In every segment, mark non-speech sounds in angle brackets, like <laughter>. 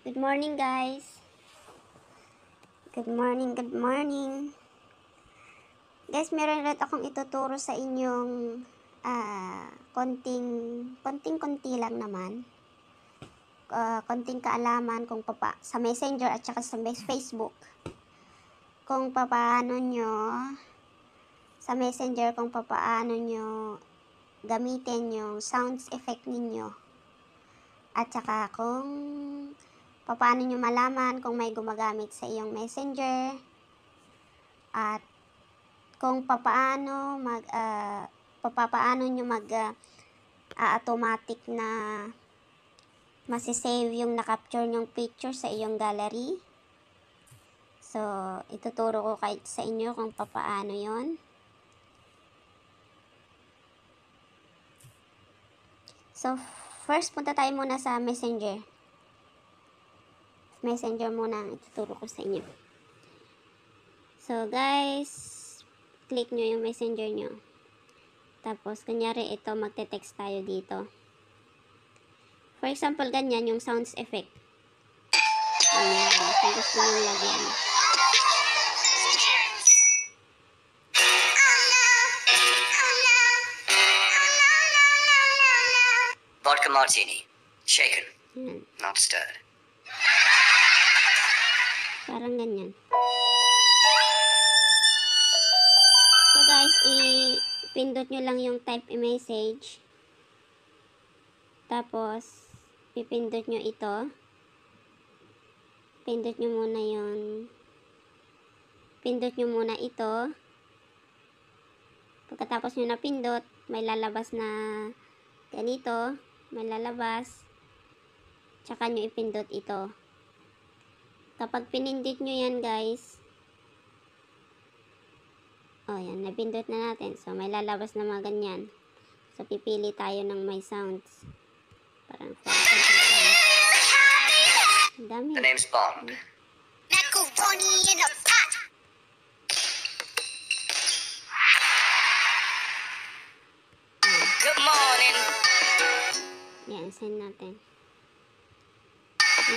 Good morning, guys. Good morning, good morning. Guys, meron ulit akong ituturo sa inyong ah, konting, konting-konti lang naman. Ah, konting kaalaman kung papa, sa Messenger at saka sa Facebook. Kung papaano nyo sa Messenger kung papaano nyo gamitin yung sounds effect ninyo. At saka kung paano nyo malaman kung may gumagamit sa iyong messenger. At kung papaano mag uh, papaano nyo mag ah, automatic na masisave yung na-capture nyong picture sa iyong gallery. So, ituturo ko kahit sa inyo kung papaano yon So, first punta tayo muna sa messenger. Messenger muna ang ituturo ko sa inyo. So, guys, click nyo yung messenger nyo. Tapos, kunyari ito, magte-text tayo dito. For example, ganyan, yung sounds effect. Ganyan, kung gusto nyo lagyan. Vodka martini. Shaken, not stirred. Parang ganyan. So, guys, i-pindot nyo lang yung type i-message. Tapos, pipindot nyo ito. Pindot nyo muna yung pindot nyo muna ito. Pagkatapos nyo napindot, may lalabas na ganito. May lalabas. Tsaka nyo ipindot ito. Kapag pinindot nyo yan, guys, oh, yan, napindot na natin. So, may lalabas na mga ganyan. So, pipili tayo ng may sounds. Parang, dami. The name's Bond. Macaroni in a pot. Good morning. Yan, send natin.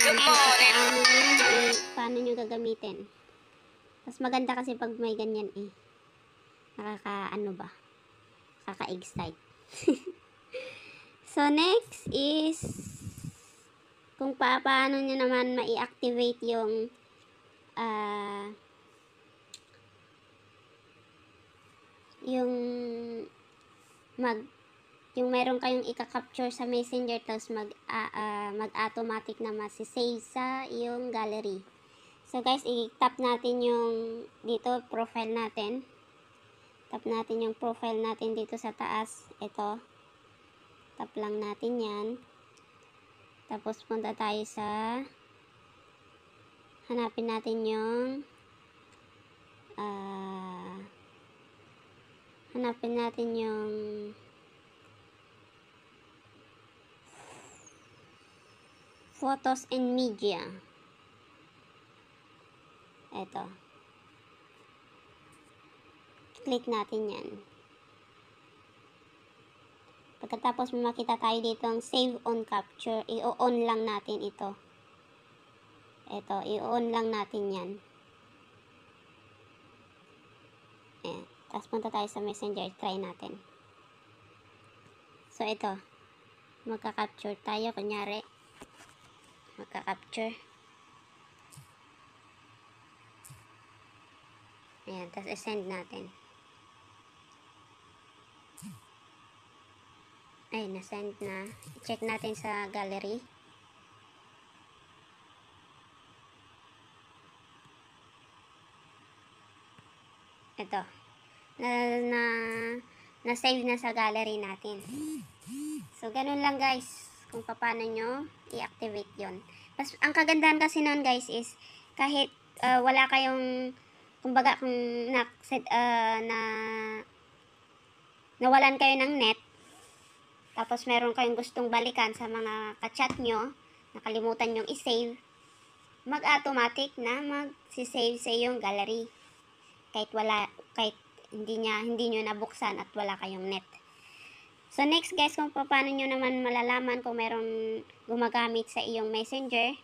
Good morning. Paano nyo, gagamitin? Mas maganda kasi pag may ganyan eh. Nakaka, ano ba? Nakaka-excite. <laughs> so, next is kung pa paano nyo naman ma-activate yung ah yung mag yung meron kayong ika-capture sa messenger tapos mag ah, ah, mag-automatic na masisave sa yung gallery. So guys, i-tap natin yung dito profile natin. Tap natin yung profile natin dito sa taas. Ito. Tap lang natin yan. Tapos punta tayo sa hanapin natin yung ah hanapin natin yung photos and media. Ito. Click natin yan. Pagkatapos may makita tayo dito ang save on capture, i-on lang natin ito. Ito, i-on lang natin yan. Ayan. Tapos punta tayo sa messenger, try natin. So, ito. Magka-capture tayo, kunyari magka-capture. Ayan, tapos i-send natin. Ay, na-send na. I-check natin sa gallery. Ito. Na, na, na-save na sa gallery natin. So, ganun lang guys kung paano nyo i-activate yon. Mas, ang kagandahan kasi nun guys is kahit uh, wala kayong kumbaga kung na, uh, na nawalan kayo ng net tapos meron kayong gustong balikan sa mga kachat nyo nakalimutan nyong i-save mag-automatic na mag-save sa iyong gallery kahit wala kahit hindi niya hindi nyo nabuksan at wala kayong net So next guys, kung paano nyo naman malalaman kung merong gumagamit sa iyong messenger,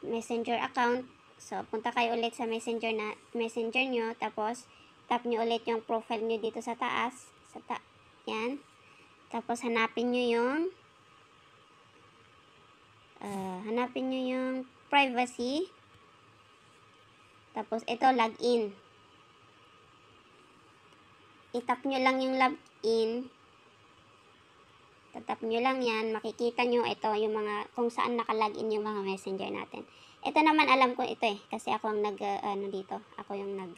messenger account. So, punta kayo ulit sa messenger na messenger nyo. Tapos, tap nyo ulit yung profile nyo dito sa taas. Sa ta yan. Tapos, hanapin nyo yung ah, hanapin nyo yung privacy. Tapos, ito, login. Itap nyo lang yung login. Tatap nyo lang yan. Makikita nyo ito, yung mga, kung saan nakalagin yung mga messenger natin. Ito naman, alam ko ito eh. Kasi ako ang nag, uh, ano dito. Ako yung nag,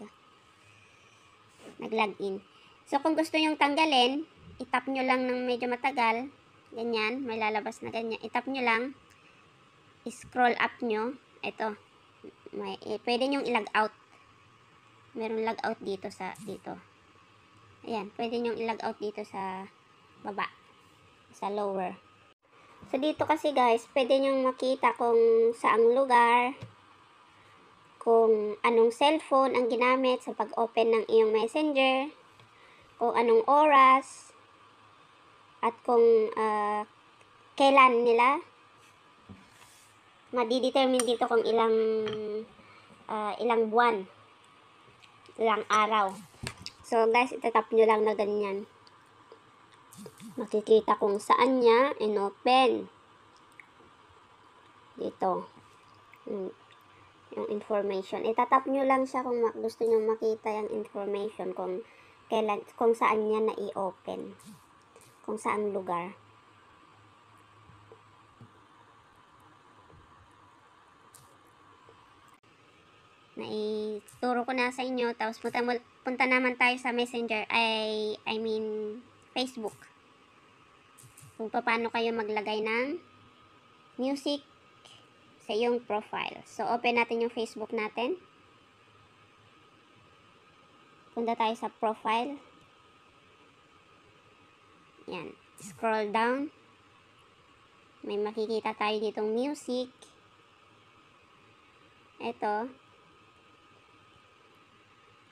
nag-login. So, kung gusto nyong tanggalin, itap nyo lang ng medyo matagal. Ganyan, may lalabas na ganyan. Itap nyo lang. Scroll up nyo. Ito. May, eh, pwede nyong i-log out. Meron log out dito sa, dito. Ayan, pwede nyong i-log out dito sa baba. Sa lower. So, dito kasi guys, pwede nyong makita kung saang lugar, kung anong cellphone ang ginamit sa pag-open ng iyong messenger, kung anong oras, at kung ah, kailan nila madidetermine dito kung ilang ah, ilang buwan ilang araw. So guys itatap nyo lang na ganyan makikita kung saan niya inopen. Dito. Yung, information. Itatap nyo lang siya kung gusto nyo makita yung information kung kailan kung saan niya na i-open kung saan lugar. Naituro ko na sa inyo tapos punta, punta naman tayo sa messenger. Ay I mean Facebook. Kung paano kayo maglagay ng music sa iyong profile. So open natin yung Facebook natin. Punta tayo sa profile. Yan. Scroll down. May makikita tayo ditong music. Eto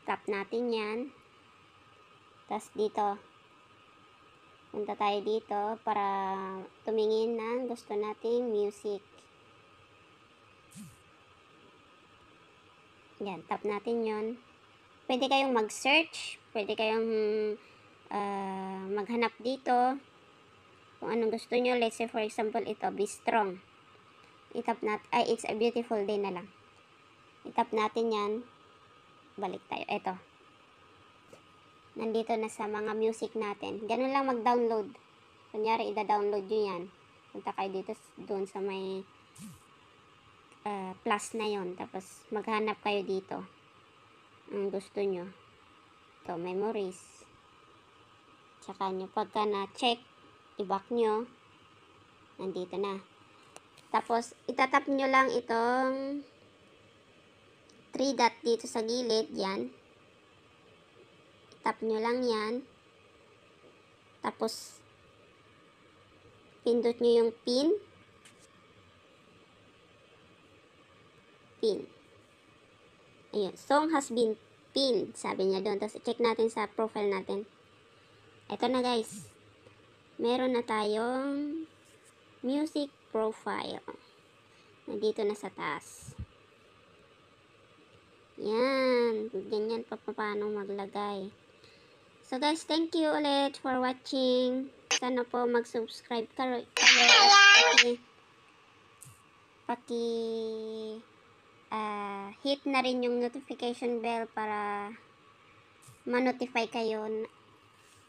tap natin yan. Tapos dito, punta tayo dito para tumingin ng gusto nating music. Yan, tap natin yon. Pwede kayong mag-search, pwede kayong ah, maghanap dito kung anong gusto nyo. Let's say for example ito, be strong. Itap nat ay it's a beautiful day na lang. Itap natin yan balik tayo. Eto. Nandito na sa mga music natin. Ganun lang mag-download. Kunyari, ida-download nyo yan. Punta kayo dito doon sa may ah, plus na yon Tapos, maghanap kayo dito. Ang gusto nyo. Ito, memories. Tsaka nyo, pagka na-check, i-back nyo. Nandito na. Tapos, itatap nyo lang itong 3 dot dito sa gilid, yan. Tap nyo lang yan. Tapos, pindot nyo yung pin. Pin. Ayun. Song has been pinned, sabi niya doon. Tapos, check natin sa profile natin. Ito na guys. Meron na tayong music profile. Nandito na sa taas. Yan. Ganyan pa pa- paano maglagay. So guys, thank you ulit for watching. Sana po mag-subscribe kayo. paki, paki ah, hit na rin yung notification bell para ma-notify kayo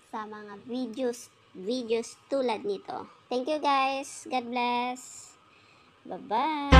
sa mga videos videos tulad nito. Thank you guys. God bless. Bye-bye.